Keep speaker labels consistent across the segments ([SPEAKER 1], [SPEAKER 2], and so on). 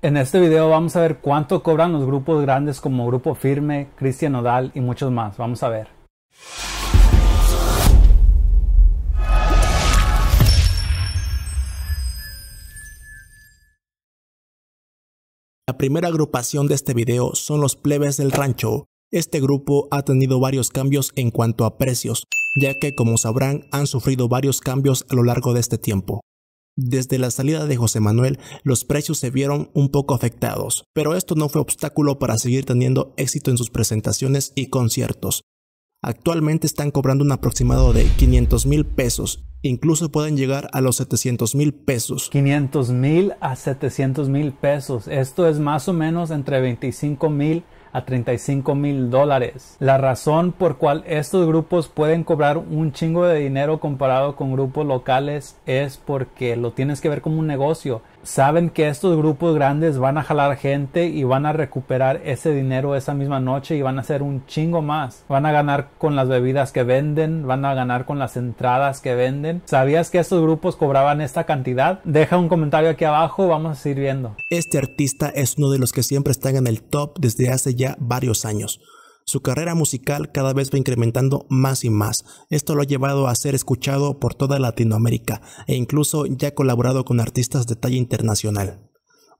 [SPEAKER 1] En este video vamos a ver cuánto cobran los grupos grandes como Grupo Firme, Cristian Nodal y muchos más. Vamos a ver.
[SPEAKER 2] La primera agrupación de este video son los plebes del rancho. Este grupo ha tenido varios cambios en cuanto a precios, ya que como sabrán han sufrido varios cambios a lo largo de este tiempo. Desde la salida de José Manuel, los precios se vieron un poco afectados, pero esto no fue obstáculo para seguir teniendo éxito en sus presentaciones y conciertos. Actualmente están cobrando un aproximado de 500 mil pesos, incluso pueden llegar a los 700 mil pesos.
[SPEAKER 1] 500 mil a 700 mil pesos. Esto es más o menos entre 25 mil a 35 mil dólares. La razón por cual estos grupos pueden cobrar un chingo de dinero comparado con grupos locales es porque lo tienes que ver como un negocio saben que estos grupos grandes van a jalar gente y van a recuperar ese dinero esa misma noche y van a hacer un chingo más. Van a ganar con las bebidas que venden, van a ganar con las entradas que venden. ¿Sabías que estos grupos cobraban esta cantidad? Deja un comentario aquí abajo, vamos a seguir viendo.
[SPEAKER 2] Este artista es uno de los que siempre están en el top desde hace ya varios años. Su carrera musical cada vez va incrementando más y más. Esto lo ha llevado a ser escuchado por toda Latinoamérica e incluso ya ha colaborado con artistas de talla internacional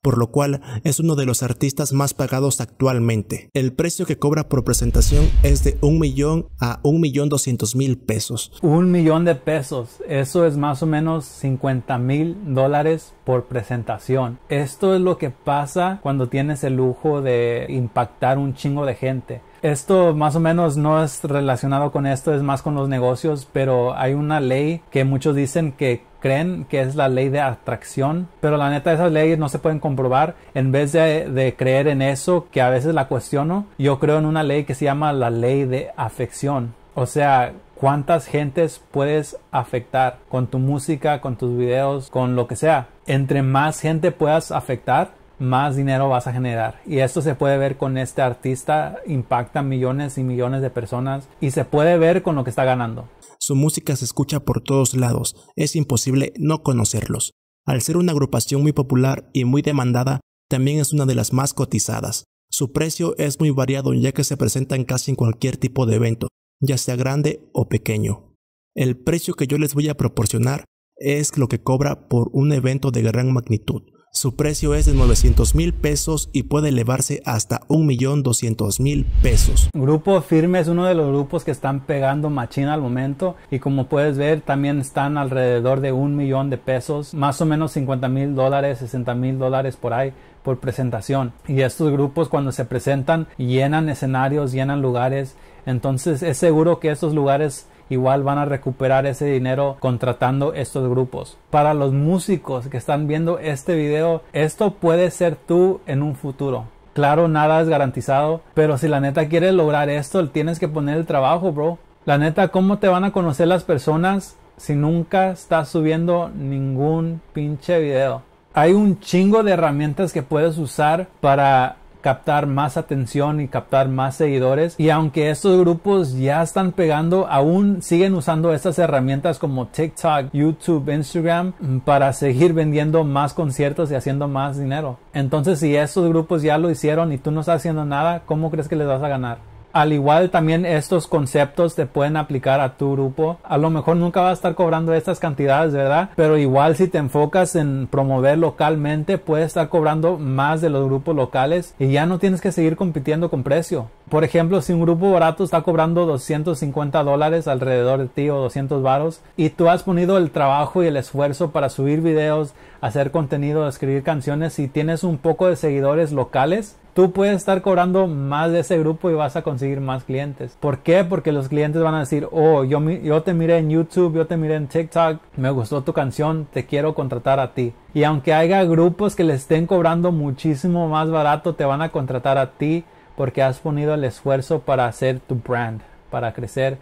[SPEAKER 2] por lo cual es uno de los artistas más pagados actualmente. El precio que cobra por presentación es de un millón a un millón doscientos mil pesos.
[SPEAKER 1] Un millón de pesos, eso es más o menos 50 mil dólares por presentación. Esto es lo que pasa cuando tienes el lujo de impactar un chingo de gente. Esto más o menos no es relacionado con esto, es más con los negocios, pero hay una ley que muchos dicen que creen que es la ley de atracción, pero la neta esas leyes no se pueden comprobar. En vez de, creer en eso, que a veces la cuestiono, yo creo en una ley que se llama la ley de afección. O sea, cuántas gentes puedes afectar con tu música, con tus videos, con lo que sea. Entre más gente puedas afectar, más dinero vas a generar. Y esto se puede ver con este artista, impacta millones y millones de personas y se puede ver con lo que está ganando.
[SPEAKER 2] Su música se escucha por todos lados, es imposible no conocerlos. Al ser una agrupación muy popular y muy demandada, también es una de las más cotizadas. Su precio es muy variado ya que se presentan casi en cualquier tipo de evento, ya sea grande o pequeño. El precio que yo les voy a proporcionar es lo que cobra por un evento de gran magnitud. Su precio es de 900 mil pesos y puede elevarse hasta 1.200.000 pesos.
[SPEAKER 1] Grupo Firme es uno de los grupos que están pegando machina al momento y como puedes ver también están alrededor de un millón de pesos, más o menos 50 mil dólares, 60 mil dólares por ahí por presentación. Y estos grupos cuando se presentan llenan escenarios, llenan lugares, entonces es seguro que estos lugares igual van a recuperar ese dinero contratando estos grupos. Para los músicos que están viendo este video, esto puede ser tú en un futuro. Claro, nada es garantizado, pero si la neta quieres lograr esto, tienes que poner el trabajo, bro. La neta, ¿cómo te van a conocer las personas si nunca estás subiendo ningún pinche video? Hay un chingo de herramientas que puedes usar para captar más atención y captar más seguidores y aunque estos grupos ya están pegando aún siguen usando estas herramientas como TikTok, YouTube, Instagram para seguir vendiendo más conciertos y haciendo más dinero entonces si estos grupos ya lo hicieron y tú no estás haciendo nada ¿cómo crees que les vas a ganar? Al igual también estos conceptos te pueden aplicar a tu grupo. A lo mejor nunca vas a estar cobrando estas cantidades, ¿verdad? Pero igual si te enfocas en promover localmente, puedes estar cobrando más de los grupos locales y ya no tienes que seguir compitiendo con precio. Por ejemplo, si un grupo barato está cobrando 250 dólares alrededor de ti o 200 varos y tú has ponido el trabajo y el esfuerzo para subir videos, hacer contenido, escribir canciones y tienes un poco de seguidores locales, tú puedes estar cobrando más de ese grupo y vas a conseguir más clientes. ¿Por qué? Porque los clientes van a decir, oh, yo, te miré en YouTube, yo te miré en TikTok, me gustó tu canción, te quiero contratar a ti. Y aunque haya grupos que le estén cobrando muchísimo más barato, te van a contratar a ti porque has ponido el esfuerzo para hacer tu brand, para crecer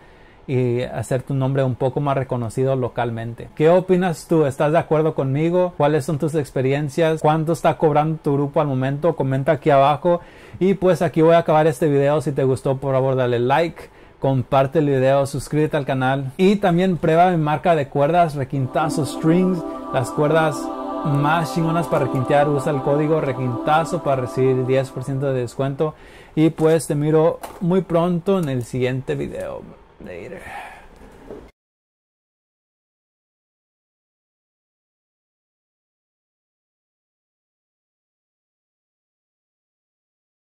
[SPEAKER 1] y hacer tu nombre un poco más reconocido localmente. ¿Qué opinas tú? ¿Estás de acuerdo conmigo? ¿Cuáles son tus experiencias? ¿Cuánto está cobrando tu grupo al momento? Comenta aquí abajo. Y pues aquí voy a acabar este video. Si te gustó, por favor, dale like comparte el video, suscríbete al canal y también prueba mi marca de cuerdas Requintazo Strings, las cuerdas más chingonas para requintear, usa el código requintazo para recibir 10% de descuento. Y pues te miro muy pronto en el siguiente video. Later.